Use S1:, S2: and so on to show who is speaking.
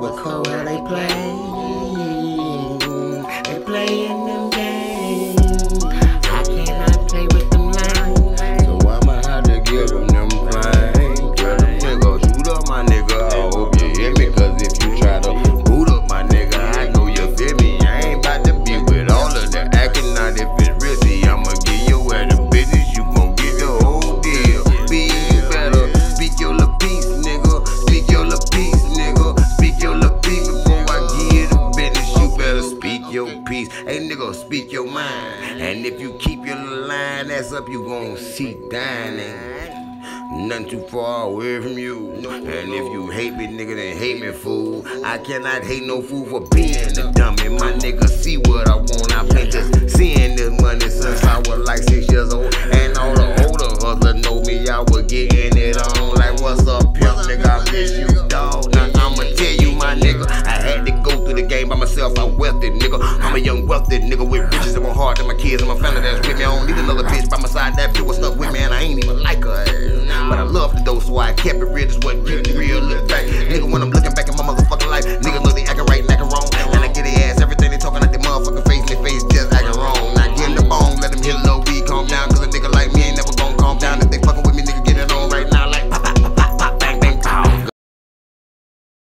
S1: Cole, how they play.
S2: Your piece. Hey, nigga, speak your mind. And if you keep your line ass up, you gon' see dining. Nothing too far away from you. And if you hate me, nigga, then hate me, fool. I cannot hate no fool for being a dummy. My nigga see what I want. I've been just seeing this money since I was like six years old. And all the older hustlers know me. I was getting it on. Like, what's up, pimp, nigga? I miss you, myself. I'm wealthy, nigga. I'm a young wealthy nigga with riches in my heart and my kids and my family that's with me. I don't need another bitch by my side. That was stuck with me and I ain't even like her. But I loved it though, so I kept it real. Just wasn't real. Back